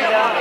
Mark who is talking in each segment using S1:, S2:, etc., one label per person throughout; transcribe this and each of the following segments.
S1: Yeah.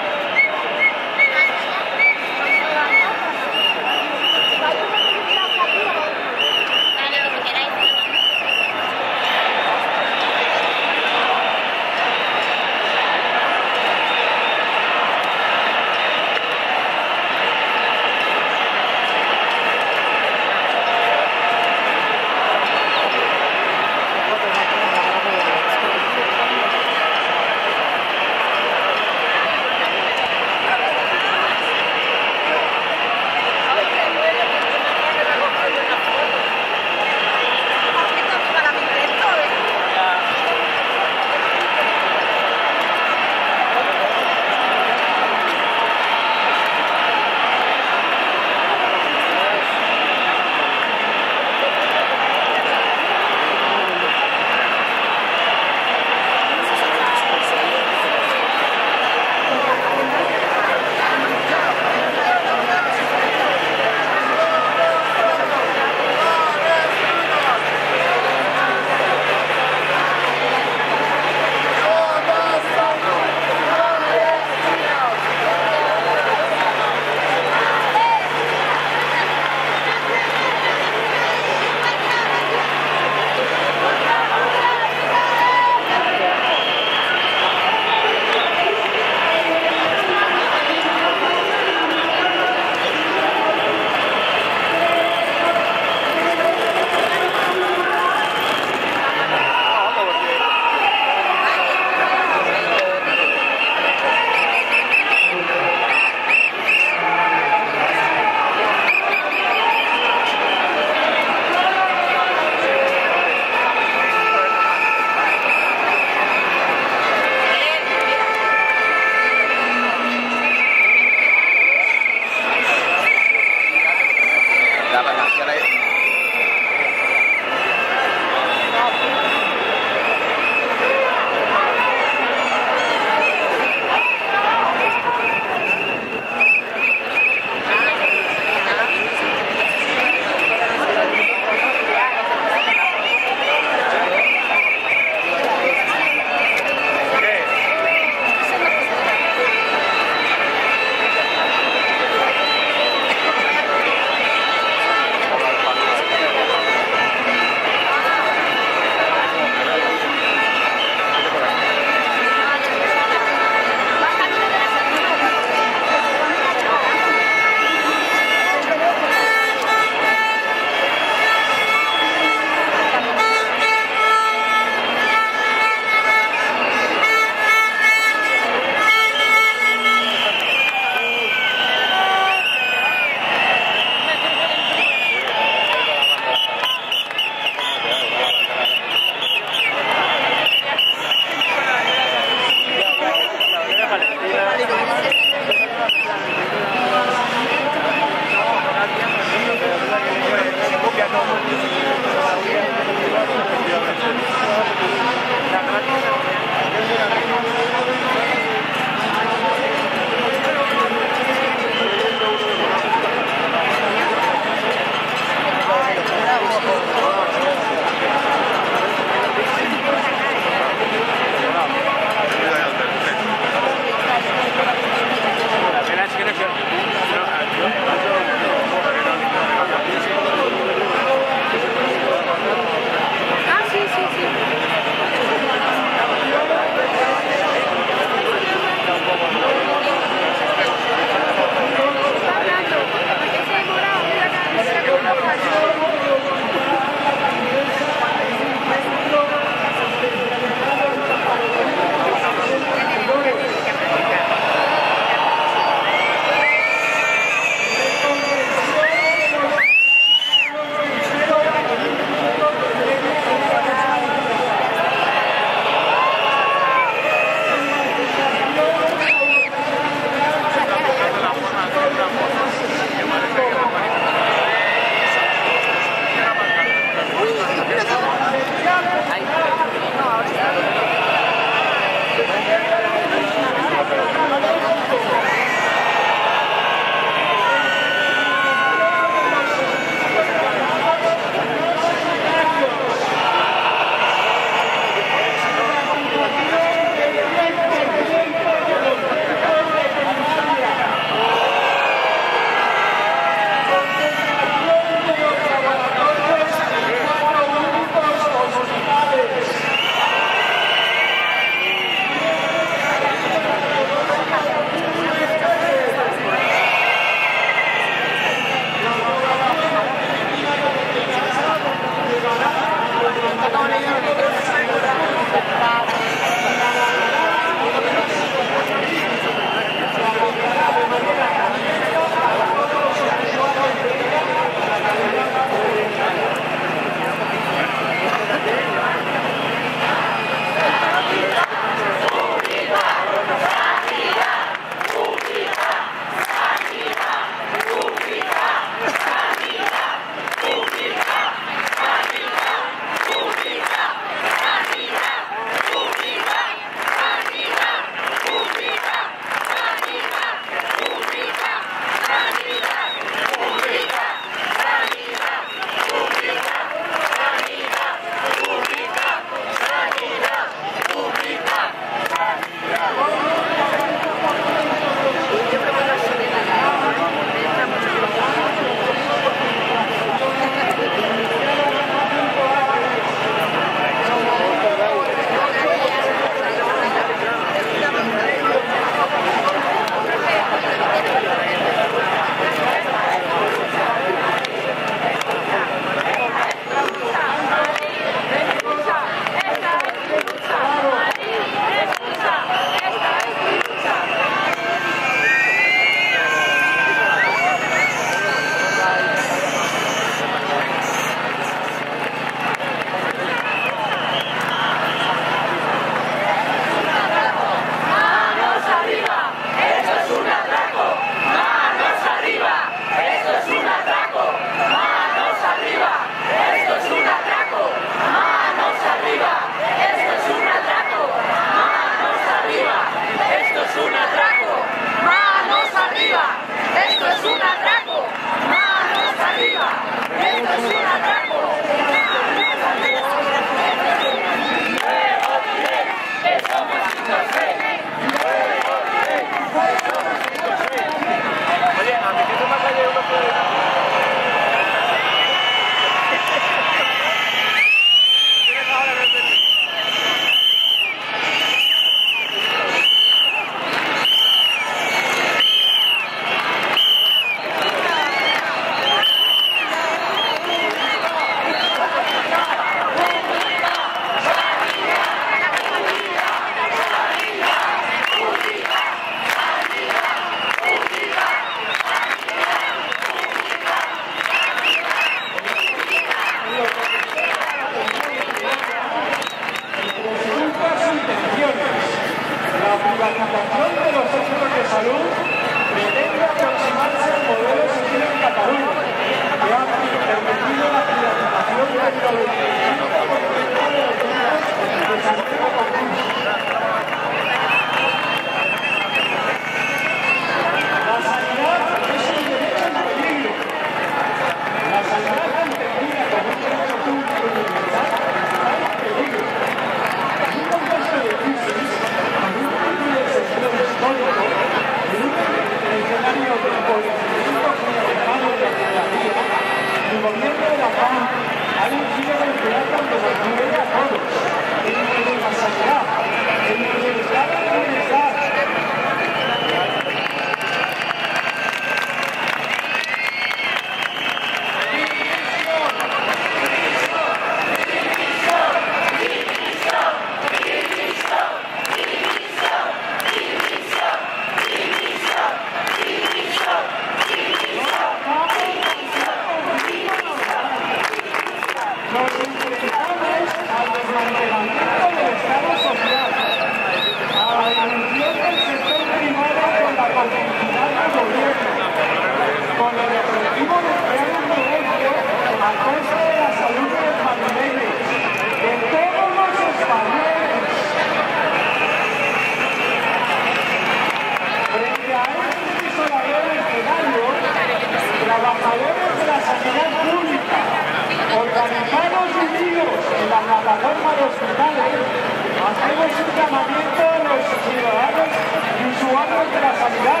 S1: de la sanidad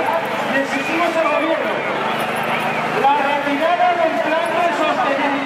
S1: le exigimos al gobierno la retirada del plan de sostenibilidad.